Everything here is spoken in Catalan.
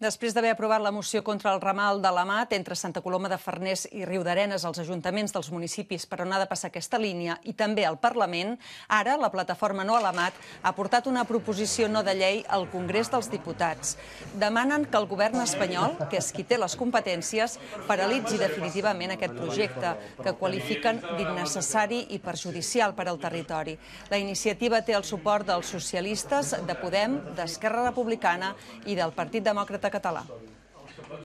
Després d'haver aprovat la moció contra el ramal de l'Amat entre Santa Coloma de Farners i Riudarenes als ajuntaments dels municipis per on ha de passar aquesta línia i també al Parlament, ara la plataforma No a l'Amat ha portat una proposició no de llei al Congrés dels Diputats. Demanen que el govern espanyol, que és qui té les competències, paralitzi definitivament aquest projecte, que qualifiquen d'innecessari i perjudicial per al territori. La iniciativa té el suport dels socialistes, de Podem, d'Esquerra Republicana i del Partit Demòcrata català.